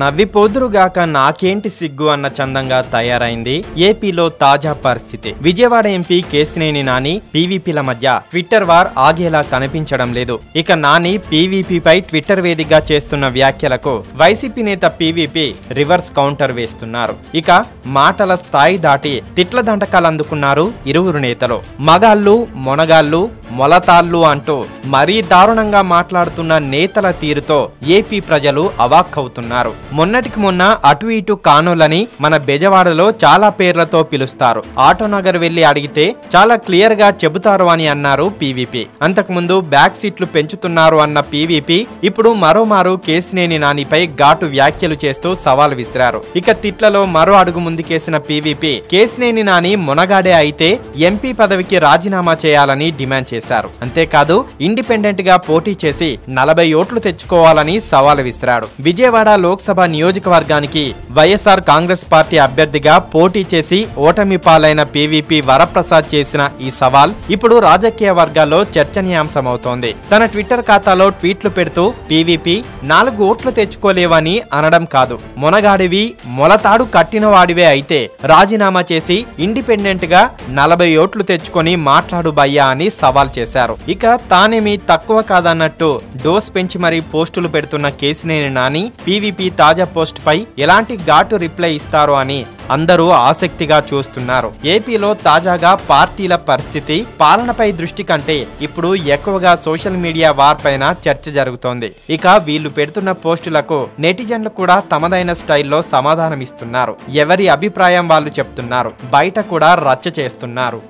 నవ్విపోదురుగాక నాకేంటి సిగ్గు అన్న చందంగా తయారైంది ఏపీలో తాజా పరిస్థితి. విజయవాడ ఎంపీ కేసినేని నాని పీవీపీల మధ్య ట్విట్టర్ వార్ ఆగేలా కనిపించడం లేదు. ఇక నాని పీవీపీపై ట్విట్టర్ వేదికగా చేస్తున్న వ్యాఖ్యలకు వైసీపీ నేత పీవీపీ రివర్స్ కౌంటర్ వేస్తున్నారు. ఇక మాటల స్థాయి దాటి తిట్ల దండకాలు అందుకున్నారు ఇరువురు నేతలు. మగాళ్ళు మొనగాళ్ళు మొలతాళ్ళు అంటూ మరీ దారుణంగా మాట్లాడుతున్న నేతల తీరుతో ఏపీ ప్రజలు అవాక్కవుతున్నారు. మొన్నటికి మొన్న అటు ఇటు కానోలని మన బెజవాడలో చాలా పేర్లతో పిలుస్తారు. ఆటోనగర్ వెళ్ళి అడిగితే చాలా క్లియర్గా చెబుతారు అని అన్నారు పీవీపీ. అంతకుముందు బ్యాక్ సీట్లు పెంచుతున్నారు అన్న పీవీపీ ఇప్పుడు మరోమారు కేసినేని నానిపై ఘాటు వ్యాఖ్యలు చేస్తూ సవాల్ విసిరారు. ఇక తిట్లలో మరో అడుగు ముందుకేసిన పీవీపీ కేసినేని నాని మొనగాడే అయితే ఎంపీ పదవికి రాజీనామా చేయాలని డిమాండ్ చేశారు. అంతేకాదు ఇండిపెండెంట్గా పోటీ చేసి నలభై ఓట్లు తెచ్చుకోవాలని సవాల్ విసిరాడు. విజయవాడ లోక్సభ నియోజకవర్గానికి వైఎస్ఆర్ కాంగ్రెస్ పార్టీ అభ్యర్థిగా పోటీ చేసి ఓటమి పాలైన పీవీపీ వరప్రసాద్ చేసిన ఈ సవాల్ ఇప్పుడు రాజకీయ వర్గాల్లో చర్చనీయాంశమవుతోంది. తన ట్విట్టర్ ఖాతాలో ట్వీట్లు పెడుతూ పీవీపీ నాలుగు ఓట్లు తెచ్చుకోలేవని అనడం కాదు. మొనగాడివి మొలతాడు కట్టినవాడివే అయితే రాజీనామా చేసి ఇండిపెండెంట్గా నలభై ఓట్లు తెచ్చుకొని మాట్లాడు భయ్యా అని సవాల్ చేశారు. ఇక తానేమి తక్కువ కాదన్నట్టు డోస్ పెంచి మరీ పోస్టులు పెడుతున్న కేసినేని నాని పీవీపీ తాజా పోస్ట్ పై ఎలాంటి ఘాటు రిప్లై ఇస్తారో అని అందరూ ఆసక్తిగా చూస్తున్నారు. ఏపీలో తాజాగా పార్టీల పరిస్థితి పాలనపై దృష్టి కంటే ఇప్పుడు ఎక్కువగా సోషల్ మీడియా వార్ పైన చర్చ జరుగుతోంది. ఇక వీళ్ళు పెడుతున్న పోస్టులకు నెటిజన్లు కూడా తమదైన స్టైల్లో సమాధానమిస్తున్నారు. ఎవరి అభిప్రాయం వాళ్ళు చెప్తున్నారు. బయట కూడా రచ్చ చేస్తున్నారు.